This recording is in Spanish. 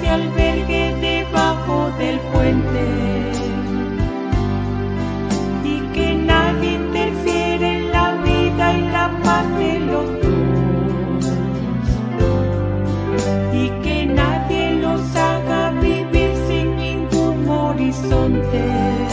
se albergue debajo del puente y que nadie interfiera en la vida y la paz de los dos y que nadie los haga vivir sin ningún horizonte.